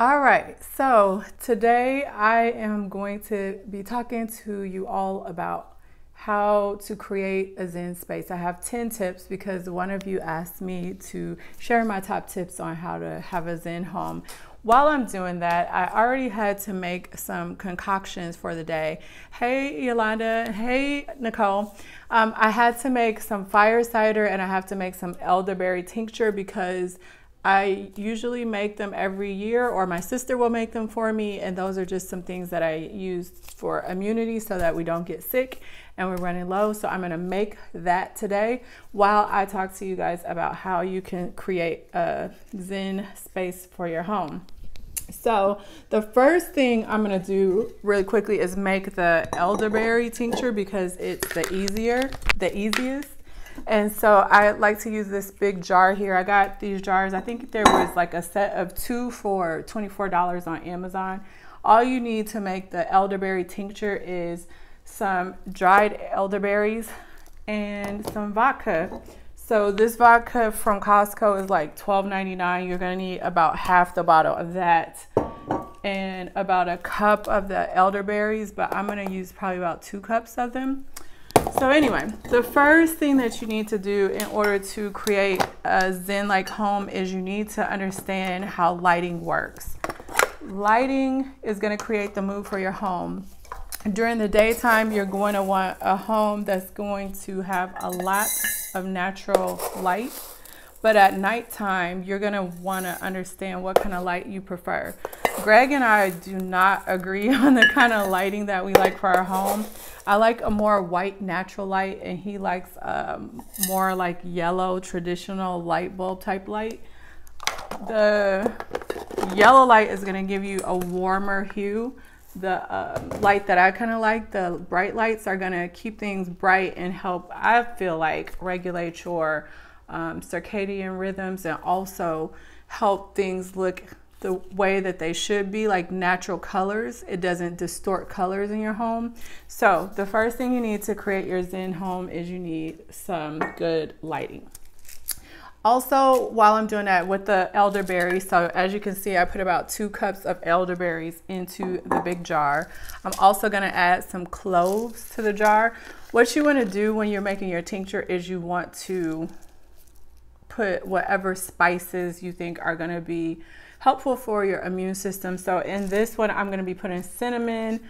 All right, so today I am going to be talking to you all about how to create a Zen space. I have 10 tips because one of you asked me to share my top tips on how to have a Zen home. While I'm doing that, I already had to make some concoctions for the day. Hey, Yolanda. Hey, Nicole. Um, I had to make some fire cider and I have to make some elderberry tincture because I usually make them every year, or my sister will make them for me. And those are just some things that I use for immunity so that we don't get sick and we're running low. So I'm gonna make that today while I talk to you guys about how you can create a Zen space for your home. So the first thing I'm gonna do really quickly is make the elderberry tincture because it's the easier, the easiest. And so I like to use this big jar here. I got these jars. I think there was like a set of two for $24 on Amazon. All you need to make the elderberry tincture is some dried elderberries and some vodka. So this vodka from Costco is like $12.99. You're gonna need about half the bottle of that and about a cup of the elderberries, but I'm gonna use probably about two cups of them. So anyway, the first thing that you need to do in order to create a Zen-like home is you need to understand how lighting works. Lighting is going to create the mood for your home. During the daytime, you're going to want a home that's going to have a lot of natural light. But at nighttime, you're want to understand what kind of light you prefer. Greg and I do not agree on the kind of lighting that we like for our home. I like a more white natural light and he likes um, more like yellow traditional light bulb type light. The yellow light is to give you a warmer hue. The uh, light that I kind of like, the bright lights are going to keep things bright and help, I feel like, regulate your um, circadian rhythms and also help things look the way that they should be, like natural colors. It doesn't distort colors in your home. So the first thing you need to create your Zen home is you need some good lighting. Also, while I'm doing that with the elderberry, so as you can see, I put about two cups of elderberries into the big jar. I'm also gonna add some cloves to the jar. What you wanna do when you're making your tincture is you want to put whatever spices you think are gonna be helpful for your immune system. So in this one, I'm gonna be putting cinnamon,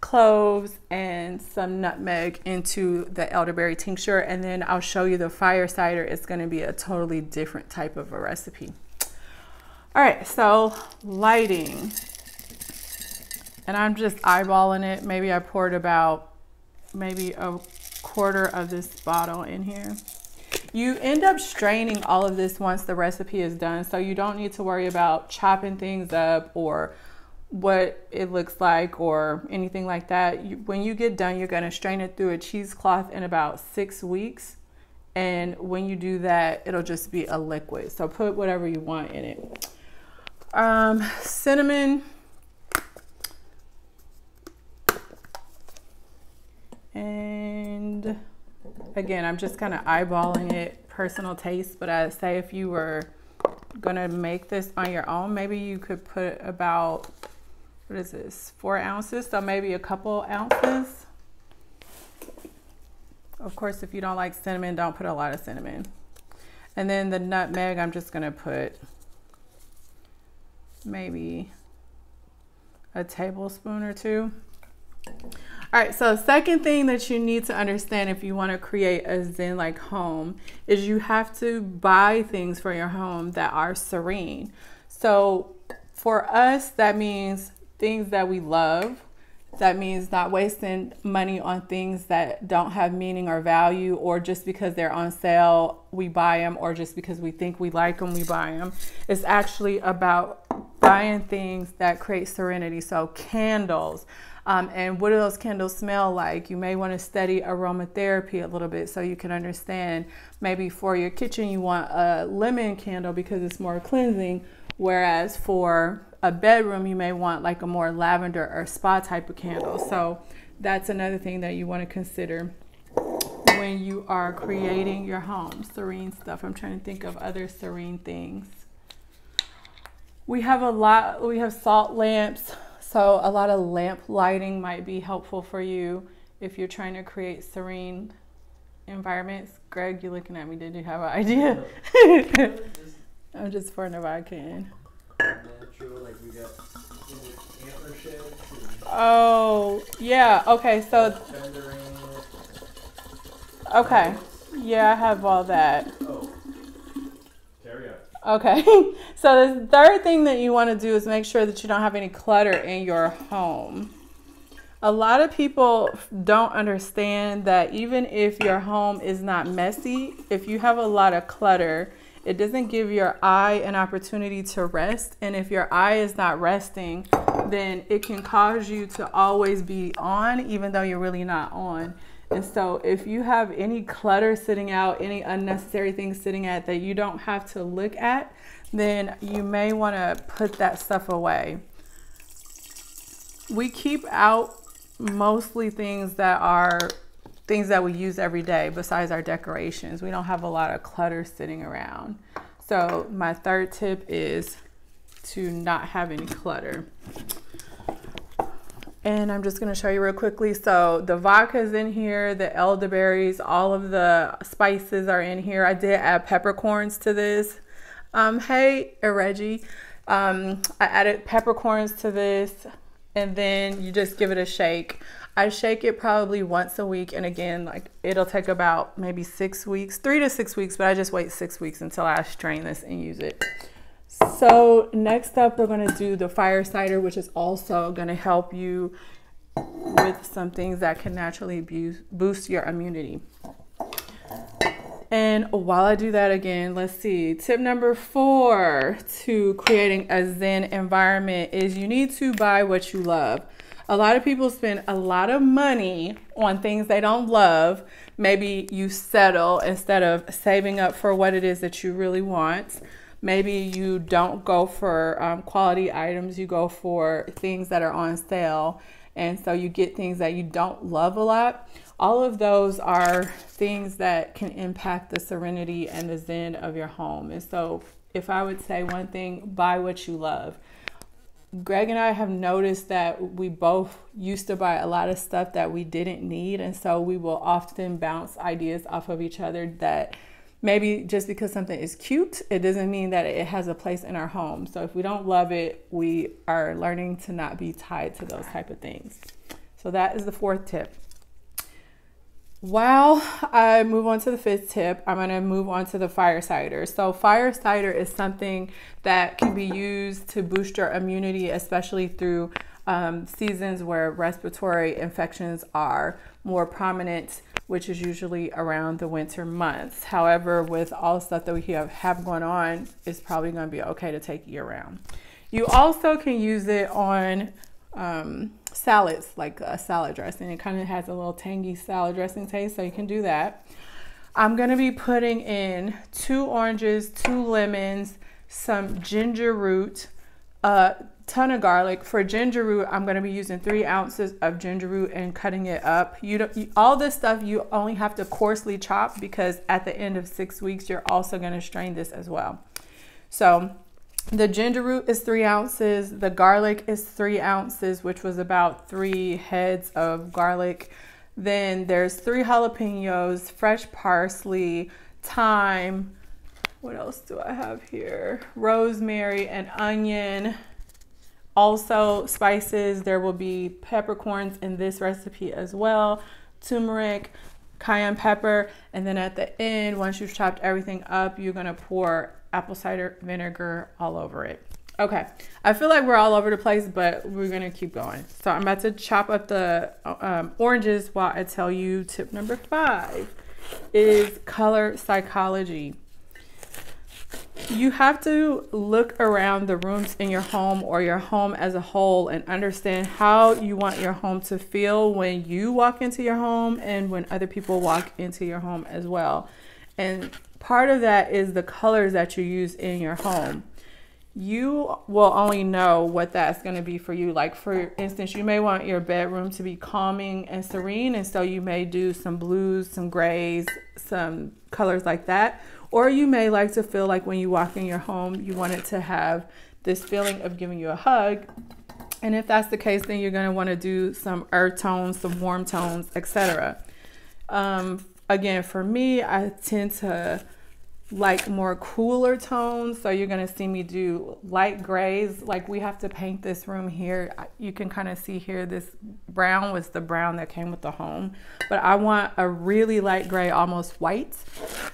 cloves, and some nutmeg into the elderberry tincture. And then I'll show you the fire cider. It's gonna be a totally different type of a recipe. All right, so lighting. And I'm just eyeballing it. Maybe I poured about maybe a quarter of this bottle in here. You end up straining all of this once the recipe is done. So you don't need to worry about chopping things up or what it looks like or anything like that. You, when you get done, you're going to strain it through a cheesecloth in about six weeks. And when you do that, it'll just be a liquid. So put whatever you want in it. Um, cinnamon. And again, I'm just kind of eyeballing it, personal taste, but I'd say if you were gonna make this on your own, maybe you could put about, what is this, four ounces, so maybe a couple ounces. Of course, if you don't like cinnamon, don't put a lot of cinnamon. And then the nutmeg, I'm just gonna put maybe a tablespoon or two. All right, so second thing that you need to understand if you want to create a Zen like home is you have to buy things for your home that are serene. So for us, that means things that we love. That means not wasting money on things that don't have meaning or value, or just because they're on sale, we buy them, or just because we think we like them, we buy them. It's actually about buying things that create serenity. So, candles, um, and what do those candles smell like? You may want to study aromatherapy a little bit so you can understand. Maybe for your kitchen, you want a lemon candle because it's more cleansing, whereas for a bedroom, you may want like a more lavender or spa type of candle. So that's another thing that you want to consider when you are creating your home. Serene stuff. I'm trying to think of other serene things. We have a lot, we have salt lamps. So a lot of lamp lighting might be helpful for you if you're trying to create serene environments. Greg, you looking at me? Did you have an idea? I'm just pouring if I can. Oh, yeah. Okay, so. Okay. Yeah, I have all that. Oh. Okay. So the third thing that you want to do is make sure that you don't have any clutter in your home. A lot of people don't understand that even if your home is not messy, if you have a lot of clutter, it doesn't give your eye an opportunity to rest. And if your eye is not resting, then it can cause you to always be on, even though you're really not on. And so, if you have any clutter sitting out, any unnecessary things sitting at that you don't have to look at, then you may want to put that stuff away. We keep out mostly things that are things that we use every day besides our decorations. We don't have a lot of clutter sitting around. So my third tip is to not have any clutter. And I'm just gonna show you real quickly. So the vodka is in here, the elderberries, all of the spices are in here. I did add peppercorns to this. Um, hey, Reggie. Um, I added peppercorns to this and then you just give it a shake. I shake it probably once a week, and again, like it'll take about maybe six weeks, three to six weeks, but I just wait six weeks until I strain this and use it. So next up, we're gonna do the fire cider, which is also gonna help you with some things that can naturally boost your immunity. And while I do that again, let's see. Tip number four to creating a Zen environment is you need to buy what you love. A lot of people spend a lot of money on things they don't love. Maybe you settle instead of saving up for what it is that you really want. Maybe you don't go for um, quality items, you go for things that are on sale. And so you get things that you don't love a lot all of those are things that can impact the serenity and the zen of your home. And so, if I would say one thing, buy what you love. Greg and I have noticed that we both used to buy a lot of stuff that we didn't need. And so we will often bounce ideas off of each other that maybe just because something is cute, it doesn't mean that it has a place in our home. So if we don't love it, we are learning to not be tied to those type of things. So that is the fourth tip. While I move on to the fifth tip, I'm going to move on to the fire cider. So, fire cider is something that can be used to boost your immunity, especially through um, seasons where respiratory infections are more prominent, which is usually around the winter months. However, with all the stuff that we have, have going on, it's probably going to be okay to take year round. You also can use it on um, salads, like a salad dressing. It kind of has a little tangy salad dressing taste, so you can do that. I'm gonna be putting in two oranges, two lemons, some ginger root, a ton of garlic. For ginger root, I'm gonna be using three ounces of ginger root and cutting it up. You don't, you, all this stuff you only have to coarsely chop because at the end of six weeks, you're also gonna strain this as well. So the ginger root is three ounces. The garlic is three ounces, which was about three heads of garlic. Then there's three jalapenos, fresh parsley, thyme. What else do I have here? Rosemary and onion. Also, spices. There will be peppercorns in this recipe as well. Turmeric, cayenne pepper. And then at the end, once you've chopped everything up, you're going to pour apple cider vinegar all over it. Okay, I feel like we're all over the place, but we're gonna keep going. So I'm about to chop up the um, oranges while I tell you tip number five is color psychology. You have to look around the rooms in your home or your home as a whole and understand how you want your home to feel when you walk into your home and when other people walk into your home as well. And part of that is the colors that you use in your home. You will only know what that's going to be for you. Like, for instance, you may want your bedroom to be calming and serene, and so you may do some blues, some grays, some colors like that. Or you may like to feel like when you walk in your home, you want it to have this feeling of giving you a hug. And if that's the case, then you're going to want to do some earth tones, some warm tones, etc. Um, again, for me, I tend to like more cooler tones. So you're gonna see me do light grays. Like we have to paint this room here. You can kind of see here, this brown was the brown that came with the home. But I want a really light gray, almost white,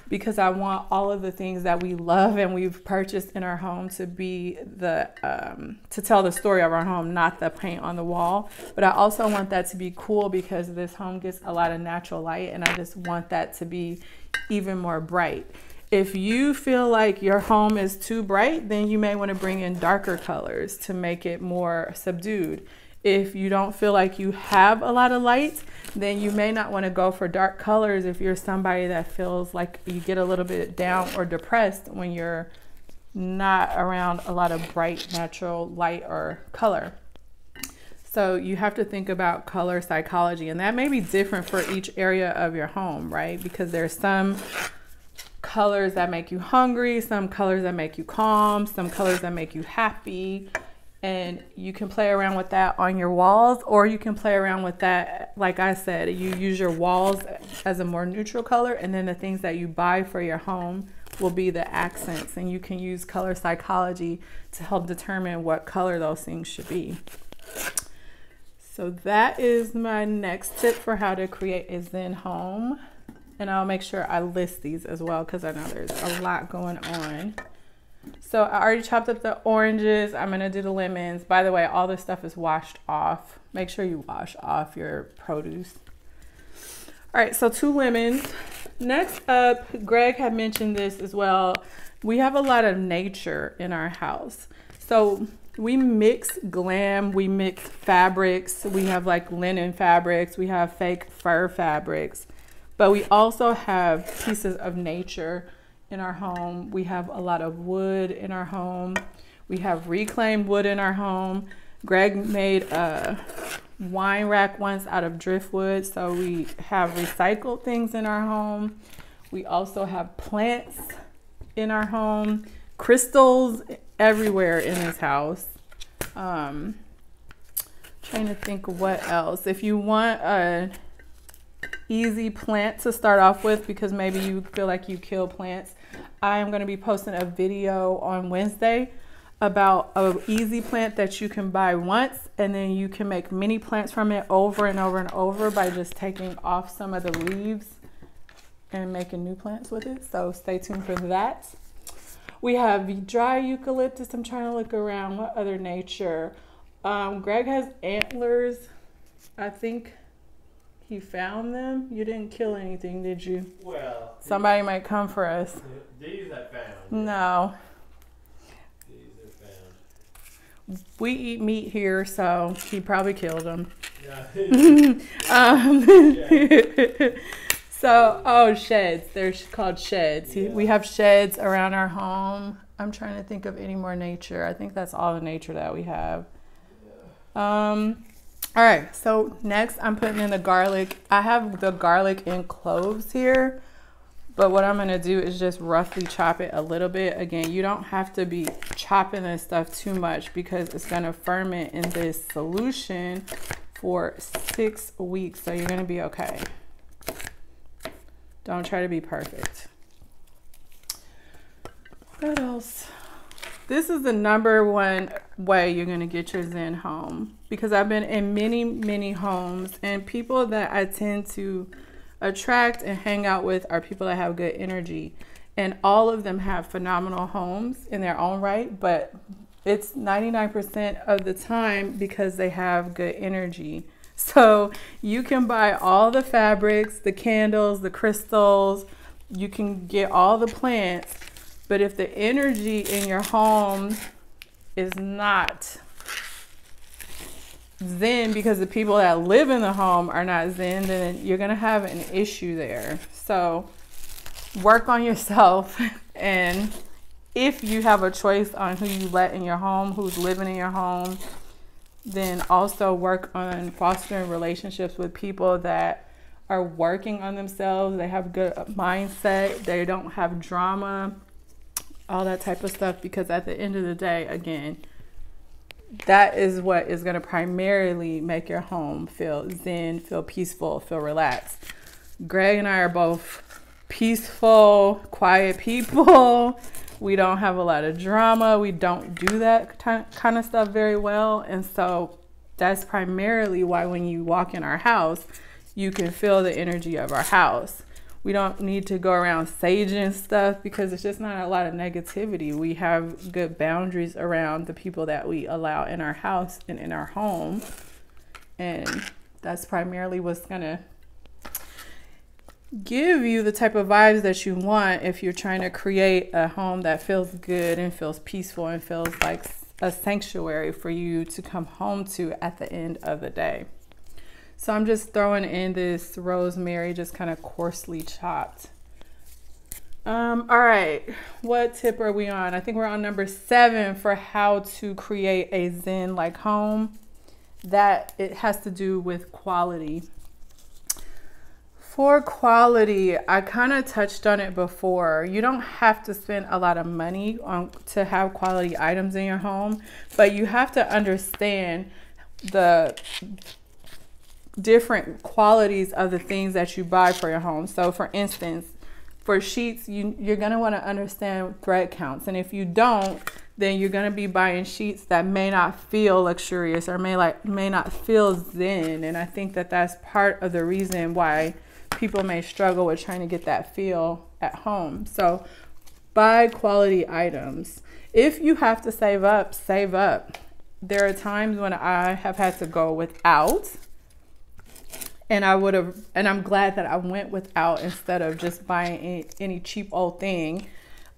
because I want all of the things that we love and we've purchased in our home to be the, um, to tell the story of our home, not the paint on the wall. But I also want that to be cool because this home gets a lot of natural light and I just want that to be even more bright. If you feel like your home is too bright, then you may want to bring in darker colors to make it more subdued. If you don't feel like you have a lot of light, then you may not want to go for dark colors if you're somebody that feels like you get a little bit down or depressed when you're not around a lot of bright natural light or color. So you have to think about color psychology, and that may be different for each area of your home, right? Because there's some colors that make you hungry, some colors that make you calm, some colors that make you happy. And you can play around with that on your walls, or you can play around with that, like I said, you use your walls as a more neutral color, and then the things that you buy for your home will be the accents. And you can use color psychology to help determine what color those things should be. So, that is my next tip for how to create a Zen home and I'll make sure I list these as well because I know there's a lot going on. So I already chopped up the oranges. I'm gonna do the lemons. By the way, all this stuff is washed off. Make sure you wash off your produce. All right, so two lemons. Next up, Greg had mentioned this as well. We have a lot of nature in our house. So we mix glam, we mix fabrics. We have like linen fabrics, we have fake fur fabrics. But we also have pieces of nature in our home. We have a lot of wood in our home. We have reclaimed wood in our home. Greg made a wine rack once out of driftwood, so we have recycled things in our home. We also have plants in our home, crystals everywhere in this house. Um, trying to think what else. If you want a easy plant to start off with because maybe you feel like you kill plants. I am going to be posting a video on Wednesday about an easy plant that you can buy once and then you can make mini plants from it over and over and over by just taking off some of the leaves and making new plants with it. So stay tuned for that. We have dry eucalyptus. I'm trying to look around. What other nature? Um, Greg has antlers. I think he found them? You didn't kill anything, did you? Well, somebody might come for us. These I found. No. These I found. We eat meat here, so he probably killed them. Yeah. um, so, oh, sheds. They're called sheds. Yeah. We have sheds around our home. I'm trying to think of any more nature. I think that's all the nature that we have. Yeah. Um, all right, so next I'm putting in the garlic. I have the garlic and cloves here, but what I'm gonna do is just roughly chop it a little bit. Again, you don't have to be chopping this stuff too much because it's gonna ferment in this solution for six weeks, so you're gonna be okay. Don't try to be perfect. What else? This is the number one way you're going to get your Zen home because I've been in many, many homes, and people that I tend to attract and hang out with are people that have good energy. And all of them have phenomenal homes in their own right, but it's 99% of the time because they have good energy. So you can buy all the fabrics, the candles, the crystals, you can get all the plants but if the energy in your home is not zen because the people that live in the home are not zen, then you're going to have an issue there. So work on yourself and if you have a choice on who you let in your home, who's living in your home, then also work on fostering relationships with people that are working on themselves. They have good mindset. They don't have drama all that type of stuff because at the end of the day, again, that is what is going to primarily make your home feel zen, feel peaceful, feel relaxed. Greg and I are both peaceful, quiet people. We don't have a lot of drama. We don't do that kind of stuff very well. And so that's primarily why when you walk in our house, you can feel the energy of our house. We don't need to go around saging stuff because it's just not a lot of negativity. We have good boundaries around the people that we allow in our house and in our home. And that's primarily what's going to give you the type of vibes that you want if you're trying to create a home that feels good and feels peaceful and feels like a sanctuary for you to come home to at the end of the day. So I'm just throwing in this rosemary, just kind of coarsely chopped. Um, all right, what tip are we on? I think we're on number seven for how to create a zen-like home. That it has to do with quality. For quality, I kind of touched on it before. You don't have to spend a lot of money on to have quality items in your home, but you have to understand the different qualities of the things that you buy for your home. So for instance, for sheets, you, you're going to want to understand thread counts. And if you don't, then you're going to be buying sheets that may not feel luxurious or may like may not feel zen. And I think that that's part of the reason why people may struggle with trying to get that feel at home. So buy quality items. If you have to save up, save up. There are times when I have had to go without and I would have, and I'm glad that I went without instead of just buying any, any cheap old thing.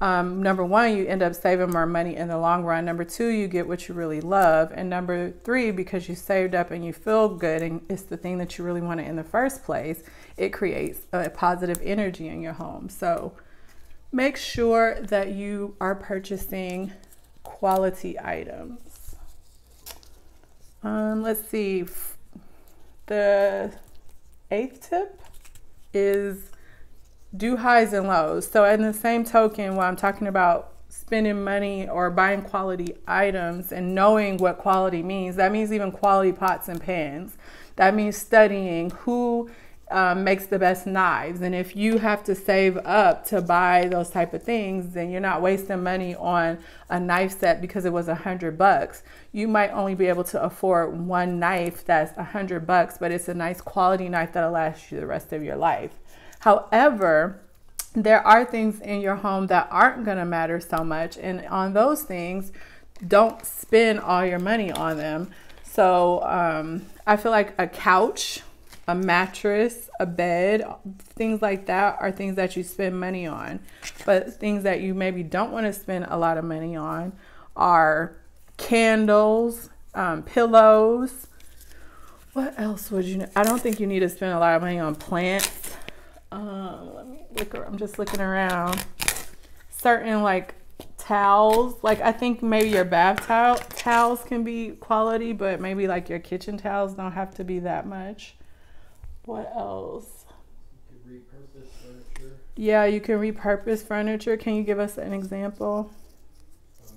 Um, number one, you end up saving more money in the long run. Number two, you get what you really love. And number three, because you saved up and you feel good and it's the thing that you really wanted in the first place, it creates a positive energy in your home. So make sure that you are purchasing quality items. Um, let's see. The eighth tip is do highs and lows. So, in the same token, while I'm talking about spending money or buying quality items and knowing what quality means, that means even quality pots and pans. That means studying who um, makes the best knives. And if you have to save up to buy those type of things, then you're not wasting money on a knife set because it was a hundred bucks. You might only be able to afford one knife that's a hundred bucks, but it's a nice quality knife that'll last you the rest of your life. However, there are things in your home that aren't going to matter so much. And on those things, don't spend all your money on them. So um, I feel like a couch a mattress, a bed, things like that are things that you spend money on. But things that you maybe don't want to spend a lot of money on are candles, um, pillows. What else would you know? I don't think you need to spend a lot of money on plants. Um, let me look. I'm just looking around. Certain like towels. Like I think maybe your bath towel towels can be quality, but maybe like your kitchen towels don't have to be that much. What else? You furniture. Yeah, you can repurpose furniture. Can you give us an example? Uh,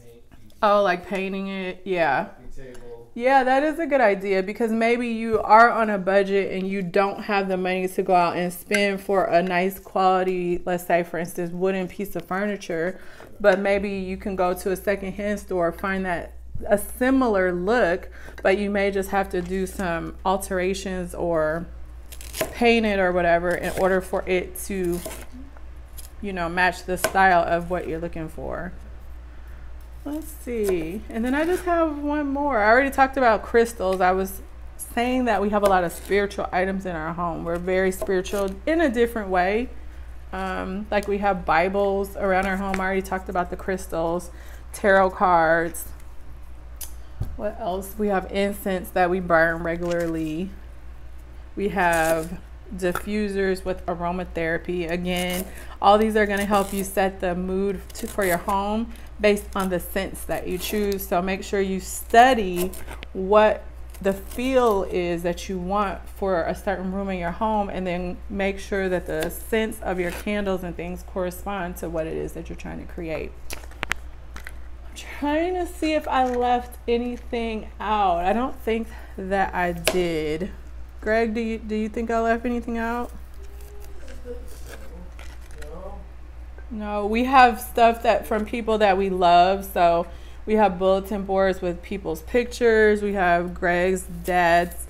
paint. Oh, like painting it? Yeah. Table. Yeah, that is a good idea because maybe you are on a budget and you don't have the money to go out and spend for a nice quality, let's say, for instance, wooden piece of furniture. But maybe you can go to a secondhand store, find that a similar look, but you may just have to do some alterations or paint it or whatever in order for it to, you know, match the style of what you're looking for. Let's see. And then I just have one more. I already talked about crystals. I was saying that we have a lot of spiritual items in our home. We're very spiritual in a different way. Um, like we have Bibles around our home. I already talked about the crystals, tarot cards, what else? We have incense that we burn regularly. We have diffusers with aromatherapy. Again, all these are going to help you set the mood to, for your home based on the scents that you choose. So make sure you study what the feel is that you want for a certain room in your home and then make sure that the scents of your candles and things correspond to what it is that you're trying to create. Trying to see if I left anything out. I don't think that I did. Greg, do you do you think I left anything out? No. No, we have stuff that from people that we love. So we have bulletin boards with people's pictures. We have Greg's dad's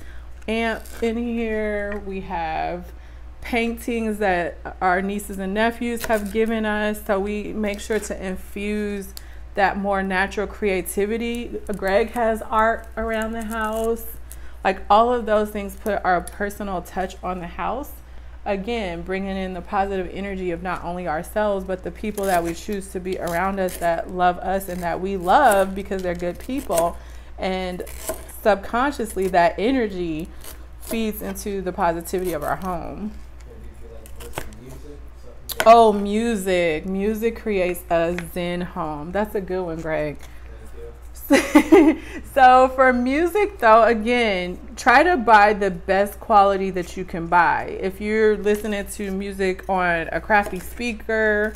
aunt in here. We have paintings that our nieces and nephews have given us. So we make sure to infuse that more natural creativity. Greg has art around the house. Like all of those things put our personal touch on the house again bringing in the positive energy of not only ourselves but the people that we choose to be around us that love us and that we love because they're good people and subconsciously that energy feeds into the positivity of our home Maybe if you like listen to music, something. Oh music. Music creates a zen home. That's a good one greg. So for music though again try to buy the best quality that you can buy. If you're listening to music on a crappy speaker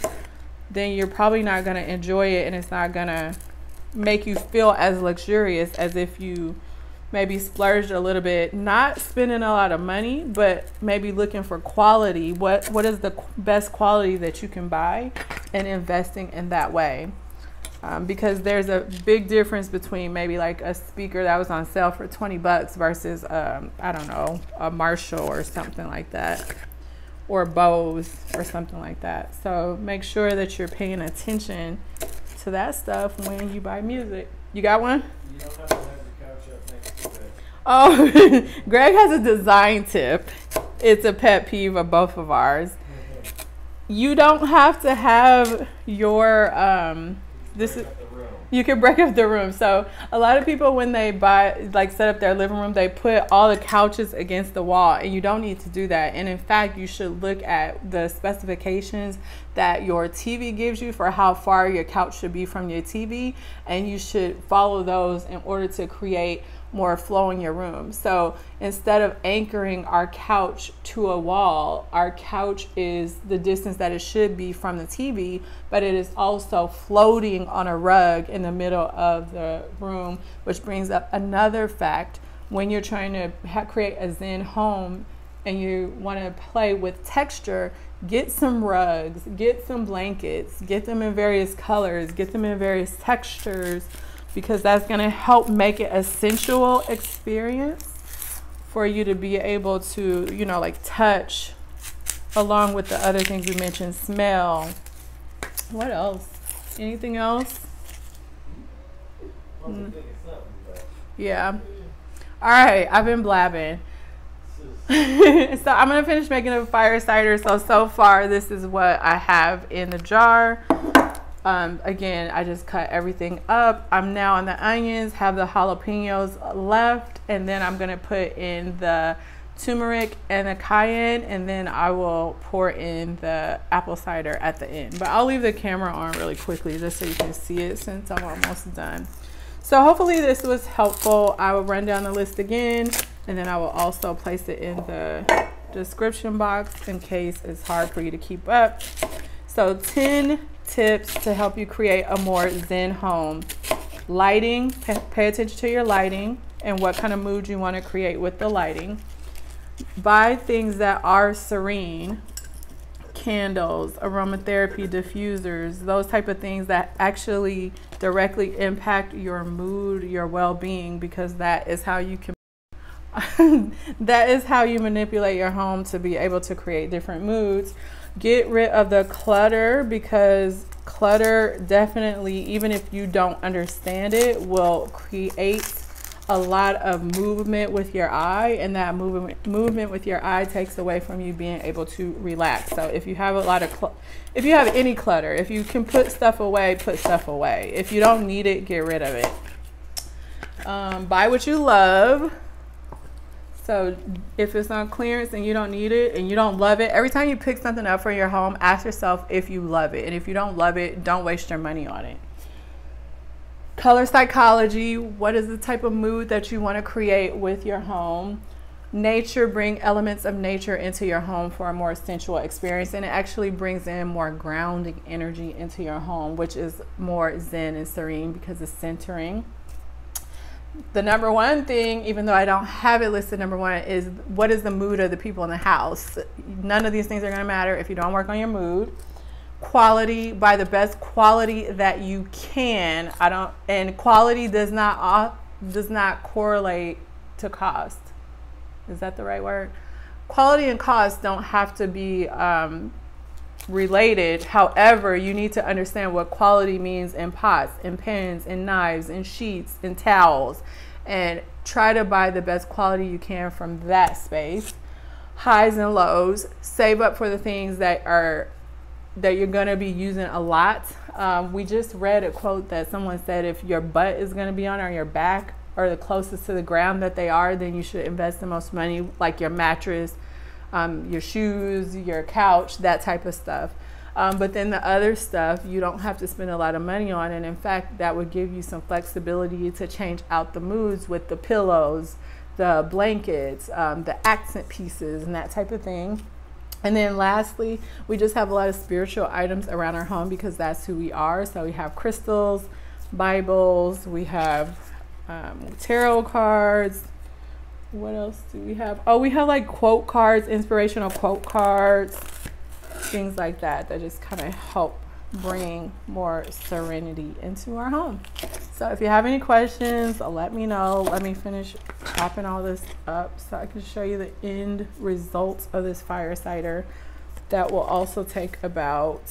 then you're probably not going to enjoy it and it's not going to make you feel as luxurious as if you maybe splurged a little bit not spending a lot of money but maybe looking for quality. What what is the best quality that you can buy and investing in that way? Um, because there's a big difference between maybe like a speaker that was on sale for 20 bucks versus um, i don't know a marshall or something like that or bose or something like that. So make sure that you're paying attention to that stuff when you buy music. You got one? You don't have to have your couch up next oh greg has a design tip it's a pet peeve of both of ours you don't have to have your um, this is you can break up the room. So a lot of people when they buy like set up their living room, they put all the couches against the wall and you don't need to do that. And in fact, you should look at the specifications that your TV gives you for how far your couch should be from your TV and you should follow those in order to create more flow in your room. So instead of anchoring our couch to a wall, our couch is the distance that it should be from the TV, but it is also floating on a rug in the middle of the room, which brings up another fact. When you're trying to ha- create a Zen home and you want to play with texture, get some rugs, get some blankets, get them in various colors, get them in various textures because that's going to help make it a sensual experience for you to be able to, you know, like touch along with the other things we mentioned, smell. What else? Anything else? Mm. thinking something, but Yeah. All right, I've been blabbing. so I'm gonna finish making a fire cider. So so far, this is what I have in the jar. Um, again, I just cut everything up. I'm now on the onions, have the jalapenos left, and then I'm gonna put in the turmeric and the cayenne, and then I will pour in the apple cider at the end. But I'll leave the camera on really quickly just so you can see it since I'm almost done. So hopefully this was helpful. I will run down the list again, and then I will also place it in the description box in case it's hard for you to keep up. So 10 tips to help you create a more zen home. Lighting, pay, attention to your lighting and what kind of mood you want to create with the lighting. Buy things that are serene, candles, aromatherapy diffusers, those type of things that actually directly impact your mood, your well-being because that is how you can that is how you manipulate your home to be able to create different moods. Get rid of the clutter because clutter definitely, even if you don't understand it, will create a lot of movement with your eye, and that movement movement with your eye takes away from you being able to relax. So if you have a lot of, if you have any clutter, if you can put stuff away, put stuff away. If you don't need it, get rid of it. Um, buy what you love. So if it's on clearance and you don't need it and you don't love it, every time you pick something up for your home, ask yourself if you love it. And if you don't love it, don't waste your money on it. color psychology what is the type of mood that you want to create with your home nature bring elements of nature into your home for a more sensual experience and it actually brings in more grounding energy into your home which is more zen and serene because it's centering the number one thing even though i don't have it listed number one is what is the mood of the people in the house? None of these things are going to matter if you don't work on your mood. Quality buy the best quality that you can. I don't and quality does not does not correlate to cost. Is that the right word? Quality and cost don't have to be um, related. However, you need to understand what quality means in pots, and pens, and knives, and sheets, and towels, and try to buy the best quality you can from that space. Highs and lows. Save up for the things that are that you're going to be using a lot. Um, we just read a quote that someone said if your butt is going to be on or your back, or the closest to the ground that they are, then you should invest the most money, like your mattress, um, your shoes, your couch, that type of stuff. Um, but then the other stuff, you don't have to spend a lot of money on. And in fact, that would give you some flexibility to change out the moods with the pillows, the blankets, um, the accent pieces, and that type of thing. And then lastly, we just have a lot of spiritual items around our home because that's who we are. So we have crystals, Bibles, we have um, tarot cards. What else do we have? Oh, we have like quote cards, inspirational quote cards, things like that that just kind of help bring more serenity into our home. So if you have any questions, let me know. Let me finish chopping all this up so I can show you the end results of this fire cider. That will also take about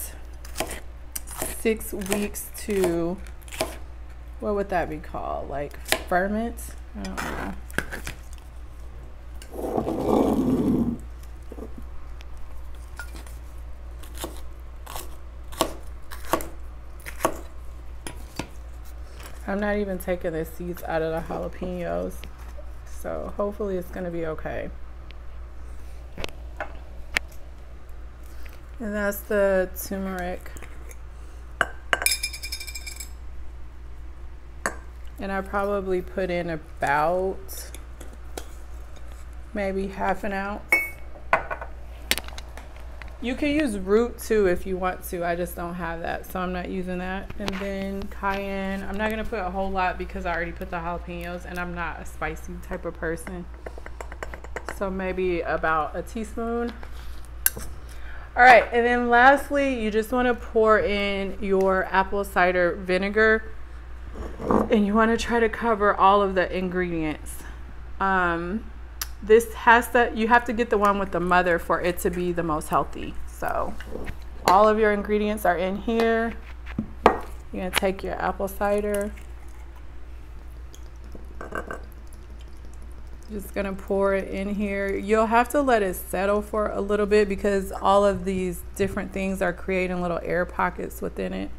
six weeks to what would that be called? Like ferment? I don't know. I'm not even taking the seeds out of the jalapenos. So hopefully it's going to be okay. And that's the turmeric. and I probably put in about maybe half an ounce. You can use root too if you want to. I just don't have that, so I'm not using that. And then cayenne. I'm not going to put a whole lot because I already put the jalapenos and I'm not a spicy type of person. So maybe about a teaspoon. All right, and then lastly, you just want to pour in your apple cider vinegar and you want to try to cover all of the ingredients. Um, this has to, you have to get the one with the mother for it to be the most healthy. So all of your ingredients are in here. You're to take your apple cider. Just to pour it in here. You'll have to let it settle for a little bit because all of these different things are creating little air pockets within it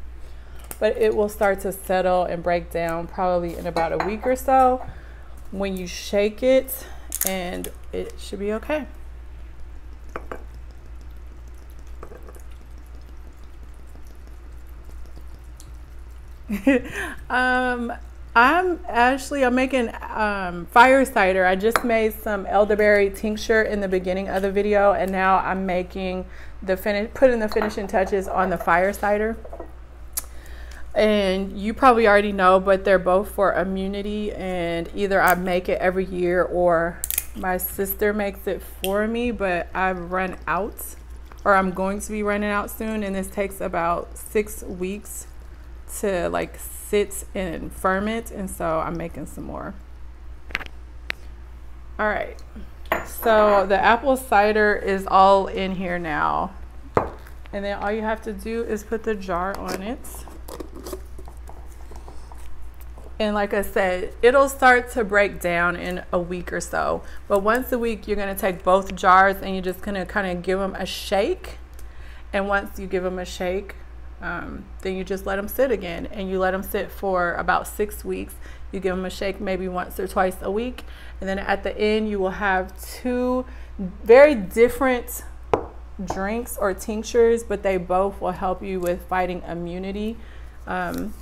but it will start to settle and break down probably in about a week or so when you shake it and it should be okay. um, I'm actually I'm making um, fire cider. I just made some elderberry tincture in the beginning of the video, and now I'm making the finish, putting the finishing touches on the fire cider and you probably already know, but they're both for immunity. And either I make it every year or my sister makes it for me, but I've run out or I'm going to be running out soon. And this takes about six weeks to like sit and ferment. And so I'm making some more. All right. So the apple cider is all in here now. And then all you have to do is put the jar on it. And like I said, it'll start to break down in a week or so. But once a week, you're going to take both jars and you're just going to kind of give them a shake. And once you give them a shake, um, then you just let them sit again. And you let them sit for about six weeks. You give them a shake maybe once or twice a week. And then at the end, you will have two very different drinks or tinctures, but they both will help you with fighting immunity. Um,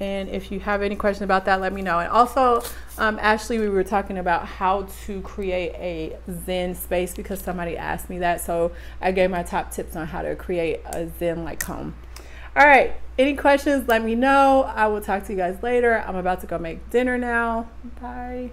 And if you have any questions about that, let me know. And also, um, Ashley, we were talking about how to create a Zen space because somebody asked me that. So I gave my top tips on how to create a Zen like home. All right. Any questions? Let me know. I will talk to you guys later. I'm about to go make dinner now. Bye.